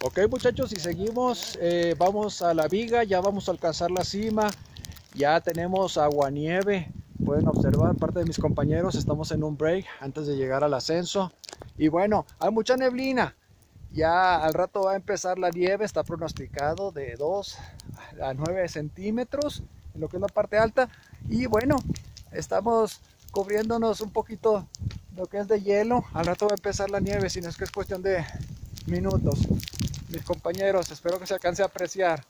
Ok muchachos, y seguimos, eh, vamos a la viga, ya vamos a alcanzar la cima, ya tenemos agua nieve, pueden observar parte de mis compañeros, estamos en un break antes de llegar al ascenso. Y bueno, hay mucha neblina, ya al rato va a empezar la nieve, está pronosticado de 2 a 9 centímetros, en lo que es la parte alta. Y bueno, estamos cubriéndonos un poquito lo que es de hielo, al rato va a empezar la nieve, si no es que es cuestión de minutos mis compañeros. Espero que se alcance a apreciar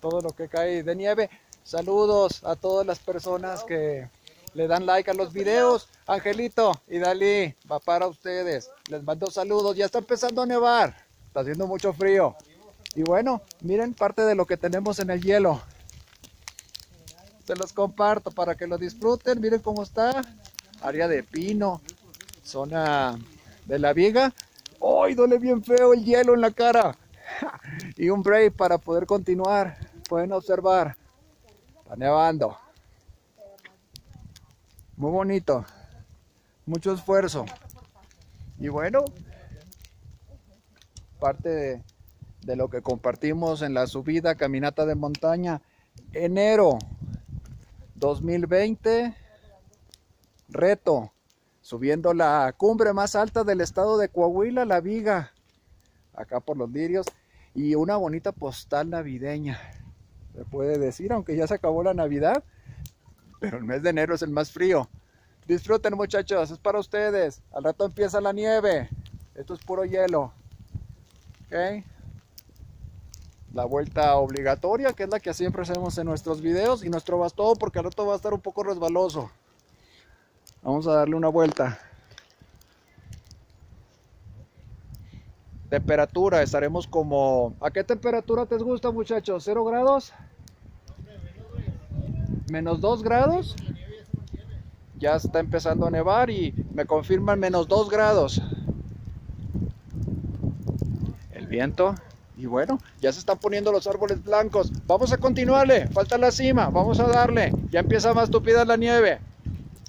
todo lo que cae de nieve. Saludos a todas las personas que le dan like a los videos. Angelito y Dalí, va para ustedes. Les mando saludos. Ya está empezando a nevar. Está haciendo mucho frío. Y bueno, miren parte de lo que tenemos en el hielo. Se los comparto para que lo disfruten. Miren cómo está. Área de pino. Zona de la viga. ¡Ay, duele bien feo el hielo en la cara! y un break para poder continuar. Pueden observar, está nevando. Muy bonito, mucho esfuerzo. Y bueno, parte de, de lo que compartimos en la subida caminata de montaña, enero 2020, reto, subiendo la cumbre más alta del estado de Coahuila, la Viga, acá por los lirios y una bonita postal navideña. Se puede decir, aunque ya se acabó la Navidad, pero el mes de enero es el más frío. Disfruten muchachos, es para ustedes. Al rato empieza la nieve. Esto es puro hielo. ¿Ok? La vuelta obligatoria, que es la que siempre hacemos en nuestros videos. Y nuestro bastón, porque al rato va a estar un poco resbaloso. Vamos a darle una vuelta. Temperatura, estaremos como... ¿A qué temperatura te gusta muchachos? ¿Cero grados? ¿Menos 2 grados? Ya está empezando a nevar y me confirman menos 2 grados. El viento. Y bueno, ya se están poniendo los árboles blancos. Vamos a continuarle. Falta la cima. Vamos a darle. Ya empieza más tupida la nieve.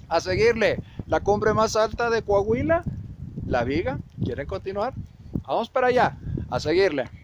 A seguirle. La cumbre más alta de Coahuila. La Viga. ¿Quieren continuar? Vamos para allá, a seguirle.